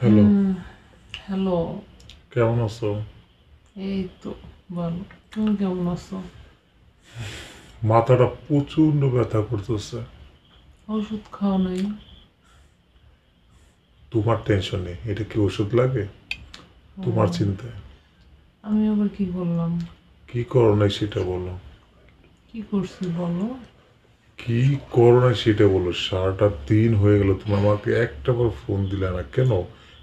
Hello hello কেমন আছো এই তো ভালো তুমি কেমন আছো মাথাটা প্রচণ্ড ব্যথা করতেছে ওষুধ খাওয়া নাই তোমার টেনশন নেই এটা কি ওষুধ লাগে তোমার চিন্তায় আমি আবার কি করলাম কি করো নাই সেটা বলো কি করছি বলো কি করো নাই সেটা বলো সারাটা দিন হয়ে গেল তুমি আমাকে একটা বার ফোন দিলে না কেন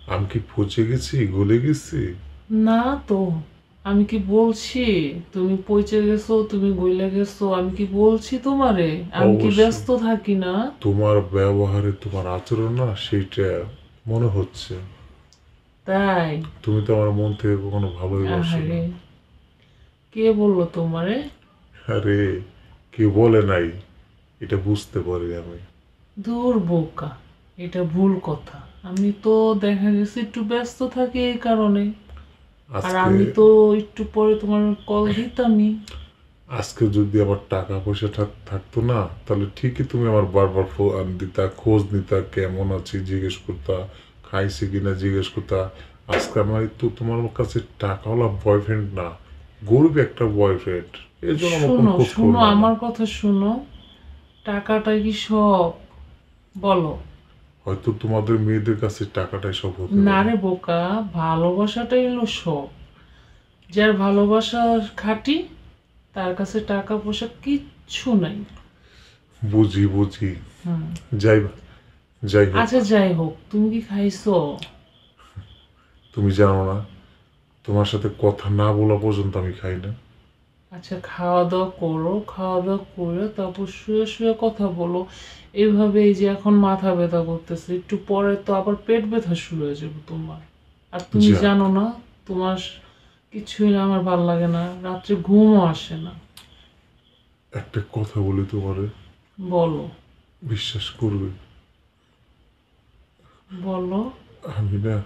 আমি কি পচে গেছি গলে গেছি? না তো আমি কি বলছি? তুমি পৌঁছে গেছো তুমি গইলে গেছো আমি কি বলছি তোমারে? আমি কি অবশ্যই। ব্যস্ত থাকি না? তোমার ব্যবহারে তোমার আচরণ না সেইটা মনে হচ্ছে। তাই? তুমি তো আমার মন থেকে কখনো ভালোই বাসো আহারে কে বলল তোমারে? আরে কেউ বলে নাই এটা বুঝতে পারি আমি। দূর বোকা। এটা ভুল কথা। আমি তো দেখা গেছে একটু ব্যস্ত থাকি এই কারণে। আর আমি তো একটু পরে তোমার কল দিতামই। আজকে যদি আমার টাকা পয়সা থাকতো না তাহলে ঠিকই তুমি আমার বারবার ফোন দিতা খোঁজ নিতা কেমন আছি জিজ্ঞেস করতা খাইছি কিনা জিজ্ঞেস করতা। আজকে আমার তো তোমার কাছে টাকাওয়ালা বয়ফ্রেন্ড না গরিব একটা বয়ফ্রেন্ড এর জন্য শোনো শোনো আমার কথা শোনো। টাকাটা কি সব? বলো। হয়তো তোমাদের মেয়েদের কাছে টাকাটাই সব হতে না রে বোকা ভালোবাসাটাই হলো সব যার ভালোবাসা খাটি তার কাছে টাকা পয়সা কিচ্ছু নাই। বুঝি বুঝি। যাই যাই হোক। আচ্ছা যাই হোক তুমি কি খাইছো? তুমি জানো না তোমার সাথে কথা না বলা পর্যন্ত আমি খাই না। আচ্ছা খাওয়া দাওয়া করো খাওয়া দাওয়া করে তারপর শুয়ে শুয়ে কথা বলো। এইভাবে এই যে এখন মাথা ব্যথা করতেছে একটু পরে তো আবার পেট ব্যথা শুরু হয়ে যাবে তোমার। আর তুমি জানো না তোমার কিছু হলে আমার ভালো লাগে না রাত্রে ঘুমও আসে না। একটা কথা বলি তোমারে। বলো। বিশ্বাস করবে? বলো। আমি না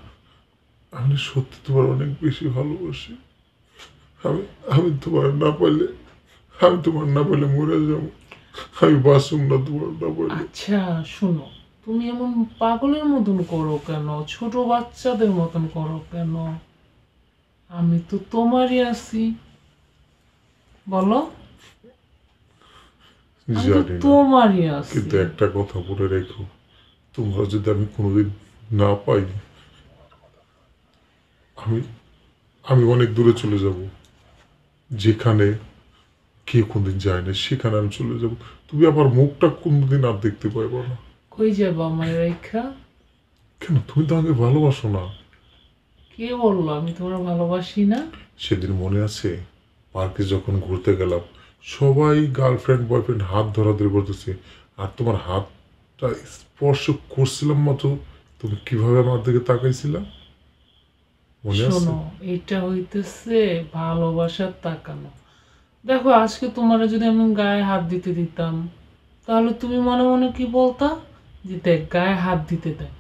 আমি সত্যি তোমার অনেক বেশি ভালোবাসি। আমি আমি তোমার না পাইলে আমি তোমার না পাইলে মরে যাব। আমি বাসুম না তোমার না পাইলে আচ্ছা শোনো তুমি এমন পাগলের মতন করো কেন? ছোট বাচ্চাদের মতন করো কেন? আমি তো তোমারই আছি। বলো? তো তোমারই আছি। কিন্তু একটা কথা বলে রেখো। তোমরা যদি আমি কোনোদিন না পাই আমি আমি অনেক দূরে চলে যাব। যেখানে কেউ কোনদিন যায় না সেখানে আমি চলে যাব। তুমি আমার মুখটা কোনদিন আর দেখতে পাইবো না। কই যাব আমার রেখা? কেন? তুমি তো আমাকে ভালোবাসো না। কে বলল? আমি তোমার ভালোবাসি না। সেদিন মনে আছে পার্কে যখন ঘুরতে গেলাম সবাই গার্লফ্রেন্ড বয়ফ্রেন্ড হাত ধরাধরি করতেছে আর তোমার হাতটা স্পর্শ করছিলাম মাত্র তুমি কীভাবে আমার দিকে তাকাইছিলা? আছে শোনো এটা হইতেছে ভালোবাসার তাকানো। দেখো আজকে তোমার যদি আমি গায়ে হাত দিতে দিতাম তাহলে তুমি মনে মনে কি বলতা? যে দেখ গায়ে হাত দিতে দেয়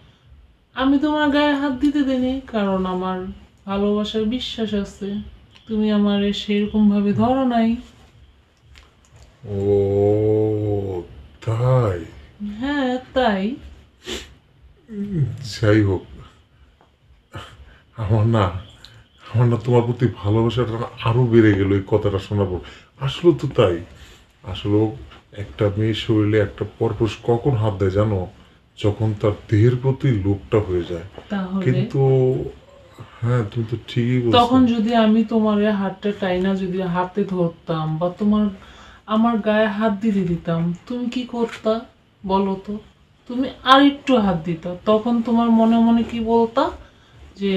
আমি তোমার গায়ে হাত দিতে দেনি কারণ আমার ভালোবাসার বিশ্বাস আছে। তুমি আমার সেরকম ভাবে ধরো নাই। ও তাই? হ্যাঁ তাই। যাই হোক আমার না আমার না তোমার প্রতি ভালোবাসাটা না আরও বেড়ে গেল এই কথাটা শোনার পর আসলে তো তাই। আসলে একটা মেয়ে শরীরে একটা পরপুরুষ কখন হাত দেয় জানো? যখন তার দেহের প্রতি লোভটা হয়ে যায়। কিন্তু হ্যাঁ তুমি তো ঠিকই বলছো। তখন যদি আমি তোমার হাতটা টাইনা যদি হাতে ধরতাম বা তোমার আমার গায়ে হাত দিয়ে দিতাম তুমি কি করতা বলো তো? তুমি আর একটু হাত দিতা। তখন তোমার মনে মনে কি বলতা? যে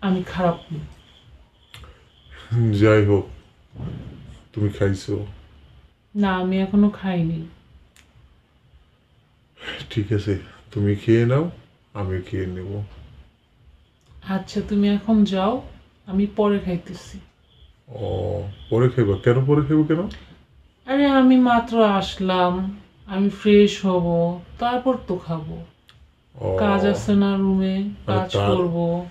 আমি খারাপ। যাই হোক তুমি খাইছো। না আমি এখনও খাইনি। ঠিক আছে তুমি খেয়ে নাও আমি খেয়ে নেব। আচ্ছা তুমি এখন যাও আমি পরে খাইতেছি। ও পরে খাইবা? কেন পরে খাইবো কেন? আরে আমি মাত্র আসলাম আমি ফ্রেশ হব তারপর তো খাব। ও, কাজ আছে না রুমে কাজ তার- করব।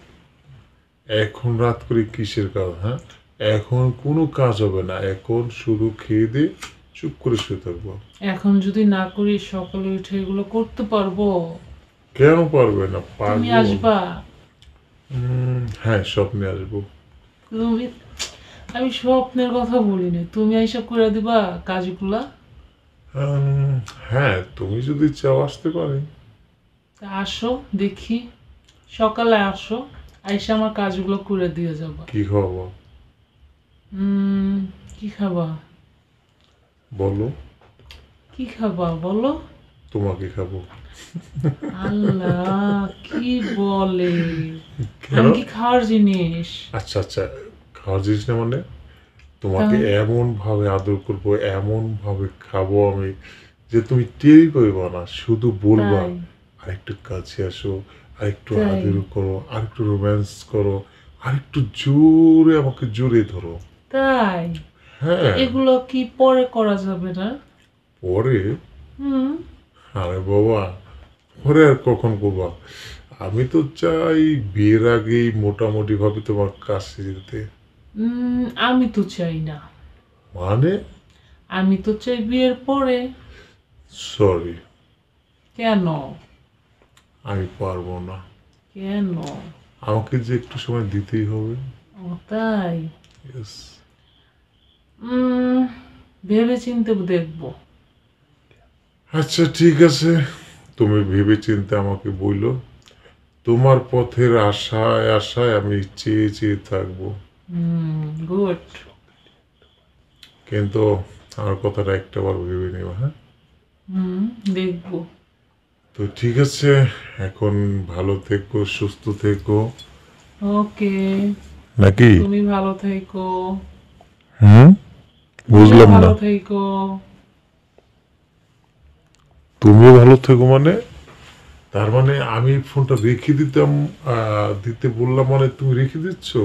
এখন রাত করে কিসের কাজ হ্যাঁ? এখন কোনো কাজ হবে না। এখন শুধু খেয়ে দিয়ে চুপ করে শুয়ে থাকব। এখন যদি না করি সকালে উঠে এগুলো করতে পারব? কেন পারবে না? তুমি পারব আসবা হ্যাঁ স্বপ্নে আসব। তুমি আমি স্বপ্নের কথা বলিনি। তুমি এইসব করে দিবা কাজগুলা? উম, হ্যাঁ তুমি যদি চাও আসতে পারি। তা আসো দেখি। সকালে আসো। আইসা আমার কাজগুলো করে দিয়ে যাবা। কি খাব কি খাবা? বলো। কি খাবা বলো। তোমাকে খাব। আল্লাহ কি বলে? আমি কি খাওয়ার জিনিস? আচ্ছা আচ্ছা খাওয়ার জিনিস না মানে তোমাকে এমন ভাবে আদর করব এমন ভাবে খাব আমি যে তুমি টেরই পাইবা না শুধু বলবা আরেকটু কাছে আসো আরেকটু। আদর করো আরেকটু রোম্যান্স করো আরেকটু জোরে আমাকে জোরে ধরো। তাই? হ্যাঁ। এগুলো কি পরে করা যাবে না? পরে? আরে বাবা পরে আর কখন করবা? আমি তো চাই বিয়ের আগেই মোটামুটি ভাবে তোমার কাছে যেতে। আমি তো চাই না। মানে? আমি তো চাই বিয়ের পরে। সরি কেন? আমি পারব না। কেন? আমাকে যে একটু সময় দিতেই হবে। ও তাই. ভেবে চিনতে দেখব। আচ্ছা ঠিক আছে। তুমি ভেবে চিন্তে আমাকে বইলো। তোমার পথের আশায় আশায় আমি চেয়ে চেয়ে থাকব। Hmm good. কিন্তু আমার কথাটা একটা বার ভেবে নেবা হ্যাঁ? হুম দেখব। তো ঠিক আছে এখন ভালো থেকো সুস্থ থেকো। ওকে। নাকি? তুমি ভালো থেকো। হুম? বুঝলাম না। ভালো থেকো। তুমিও ভালো থেকো মানে? তার মানে আমি ফোনটা রেখে দিতাম আহ, দিতে বললাম মানে তুমি রেখে দিচ্ছ?